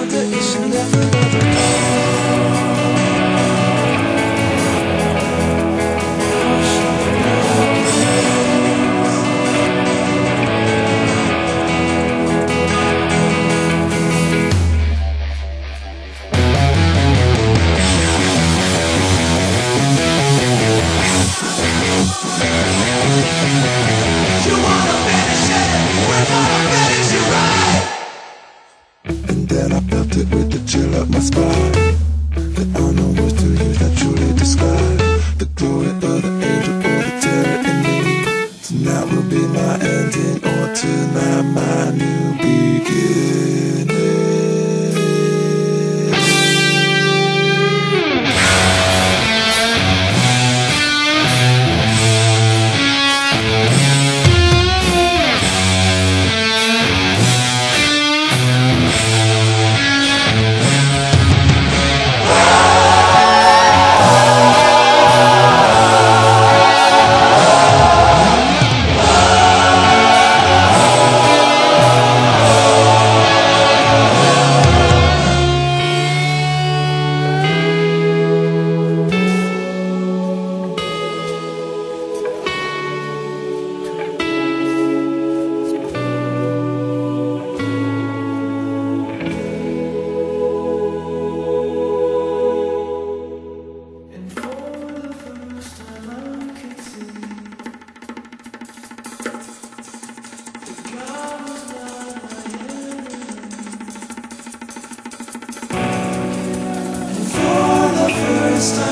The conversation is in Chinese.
我的一生。spot. Christ.